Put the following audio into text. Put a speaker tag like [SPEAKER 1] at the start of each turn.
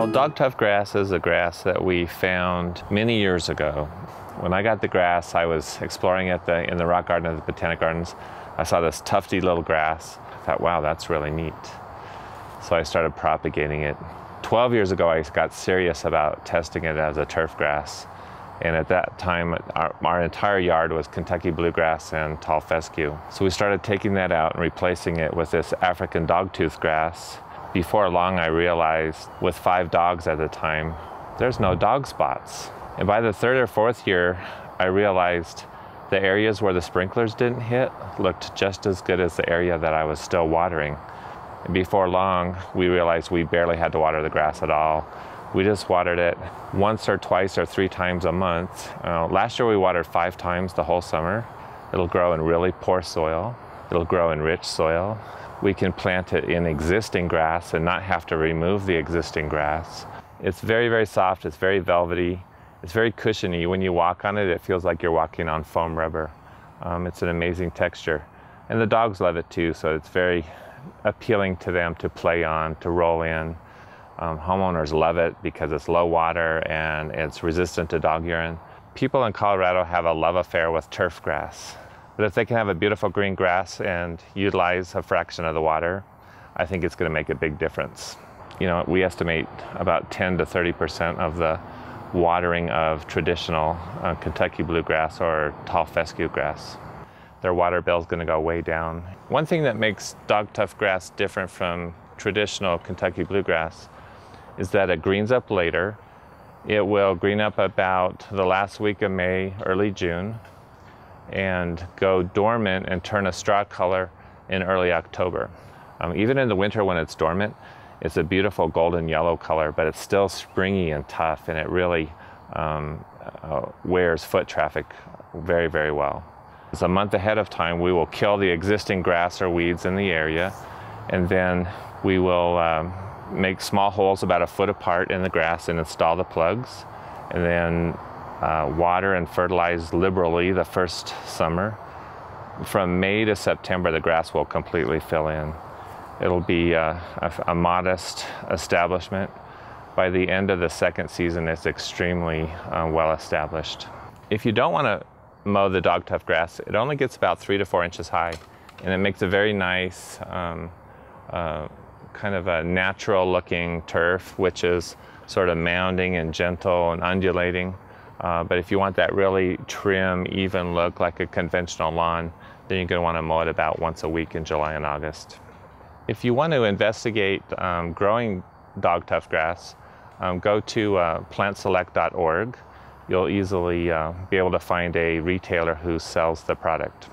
[SPEAKER 1] Well, grass is a grass that we found many years ago. When I got the grass, I was exploring in the rock garden of the Botanic Gardens. I saw this tufty little grass. I thought, wow, that's really neat. So I started propagating it. 12 years ago, I got serious about testing it as a turf grass. And at that time, our, our, entire yard was Kentucky bluegrass and tall fescue. So we started taking that out and replacing it with this African dogtooth grass. Before long, I realized with five dogs at the time, there's no dog spots. And by the third or fourth year, I realized the areas where the sprinklers didn't hit looked just as good as the area that I was still watering. And before long, we realized we barely had to water the grass at all. We just watered it once or twice or three times a month. Uh, last year we watered five times the whole summer. It'll grow in really poor soil. It'll grow in rich soil. We can plant it in existing grass and not have to remove the existing grass. It's very, very soft. It's very velvety. It's very cushiony. When you walk on it, it feels like you're walking on foam rubber. Um, it's an amazing texture. And the dogs love it too, so it's very appealing to them to play on, to roll in. Um, homeowners love it because it's low water and it's resistant to dog urine. People in Colorado have a love affair with turf grass. But if they can have a beautiful green grass and utilize a fraction of the water, I think it's going to make a big difference. You know, we estimate about 10 to 30 percent of the watering of traditional uh, Kentucky bluegrass or tall fescue grass. Their water bill is going to go way down. One thing that makes dog dogtuff grass different from traditional Kentucky bluegrass is that it greens up later. It will green up about the last week of May, early June, and go dormant and turn a straw color in early October. Um, even in the winter when it's dormant, it's a beautiful golden yellow color, but it's still springy and tough, and it really um, uh, wears foot traffic very, very well. It's a month ahead of time, we will kill the existing grass or weeds in the area, and then we will um, make small holes about a foot apart in the grass and install the plugs, and then uh, water and fertilize liberally the first summer. From May to September, the grass will completely fill in. It'll be uh, a, a, modest establishment. By the end of the second season, it's extremely uh, well established. If you don't want to mow the Dog Tuff grass, it only gets about three to four inches high, and it makes a very nice um, uh, kind of a natural looking turf, which is sort of mounding and gentle and undulating. Uh, but if you want that really trim, even look like a conventional lawn, then you're going to want to mow it about once a week in July and August. If you want to investigate um, growing Dog Tuff grass, um, go to uh, plantselect.org. You'll easily uh, be able to find a retailer who sells the product.